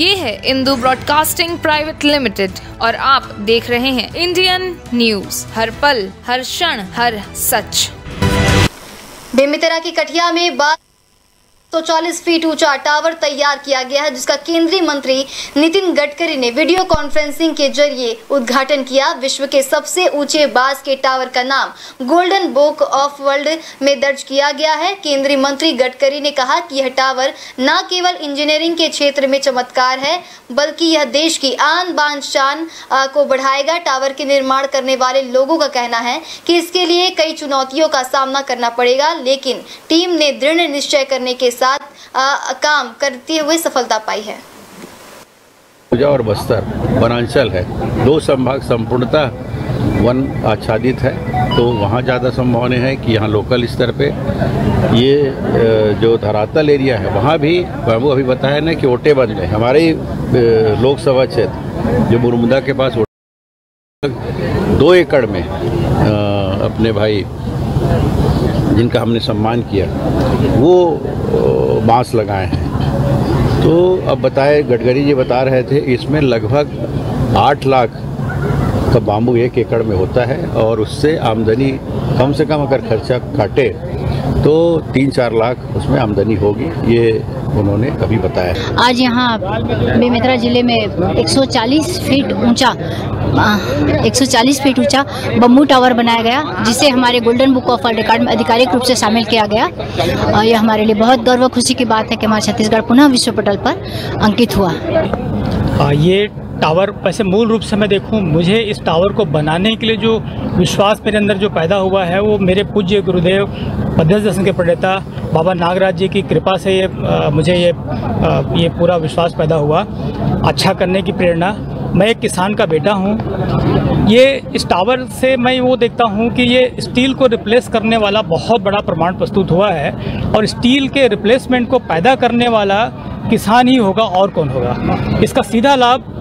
ये है Indu broadcasting private limited और आप देख रहे हैं इंडियन न्यूज़। हर पल, हर क्षण, हर सच। बेमितरा की कटिया में बात तो 40 फीट ऊँचा टावर तैयार किया गया है, जिसका केंद्रीय मंत्री नितिन गडकरी ने वीडियो कॉन्फ्रेंसिंग के ज़रिए उद्घाटन किया। विश्व के सबसे ऊँचे बास के टावर का नाम गोल्डन बुक ऑफ़ वर्ल्ड में दर्ज किया गया है। केंद्रीय मंत्री गडकरी ने कहा कि यह टावर न केवल इंजीनियरिंग के क्षेत्र में चमत्कार है, बल्कि यह देश की आन बान शान को बढ़ाएगा। टावर के निर्माण करने वाले लोगों का कहना है कि इसके लिए कई चुनौतियों का सामना करना पड़ेगा, लेकिन टीम ने दृढ़ निश्चय करने के साथ आ, काम करते हुए सफलता पाई है। और बस्तर वनांचल है। दो संभाग संपूर्णतः वन आच्छादित है। तो वहाँ ज़्यादा संभावना है कि यहाँ लोकल स्तर पे ये जो धरातल एरिया है वहाँ भी बाबू अभी बताया ना कि ओटे बंद है। हमारे लोकसभा क्षेत्र जो मुरमुदा के पास दो एकड़ में अपने भाई जिनका हमने सम्मान किया, वो बाँस लगाए हैं। तो अब बताए, गडकरी जी बता रहे थे, इसमें लगभग आठ लाख का बाम्बू एक एकड़ में होता है और उससे आमदनी कम से कम अगर खर्चा काटे तो तीन चार लाख उसमें आमदनी होगी ये उन्होंने अभी बताया। आज यहाँ बेमेतरा ज़िले में 140 फीट ऊँचा आ, 140 फीट ऊँचा बम्बू टावर बनाया गया जिसे हमारे golden book of world record में आधिकारिक रूप से शामिल किया गया। और यह हमारे लिए बहुत गर्व खुशी की बात है कि हमारा छत्तीसगढ़ पुनः विश्व पटल पर अंकित हुआ। ये टावर वैसे मूल रूप से मैं देखूँ मुझे इस टावर को बनाने के लिए जो विश्वास मेरे अंदर जो पैदा हुआ है वो मेरे पूज्य गुरुदेव पद्धति दर्शन के प्रणेता बाबा नागराज जी की कृपा से ये आ, मुझे ये आ, ये पूरा विश्वास पैदा हुआ। अच्छा करने की प्रेरणा। मैं एक किसान का बेटा हूँ। ये इस टावर से मैं वो देखता हूँ कि ये स्टील को रिप्लेस करने वाला बहुत बड़ा प्रमाण प्रस्तुत हुआ है और स्टील के रिप्लेसमेंट को पैदा करने वाला किसान ही होगा और कौन होगा? इसका सीधा लाभ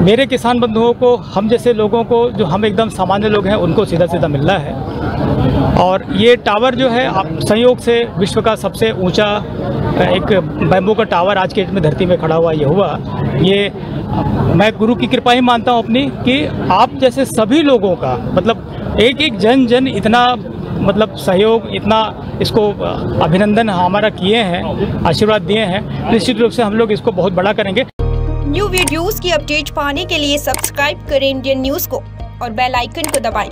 मेरे किसान बंधुओं को, हम जैसे लोगों को, जो हम एकदम सामान्य लोग हैं, उनको सीधा सीधा मिल रहा है। और ये टावर जो है, आप संयोग से विश्व का सबसे ऊँचा, एक बैम्बू का टावर आज के डेट में धरती में खड़ा हुआ, ये हुआ। ये, मैं गुरु की कृपा ही मानता हूँ अपनी, कि आप जैसे सभी लोगों का मतलब एक एक जन जन इतना मतलब सहयोग, इतना इसको, अभिनंदन हमारा किए हैं, आशीर्वाद दिए हैं, निश्चित रूप से हम लोग इसको बहुत बड़ा करेंगे। न्यू वीडियोस की अपडेट पाने के लिए सब्सक्राइब करें इंडियन न्यूज़ को और बेल आइकन को दबाएँ।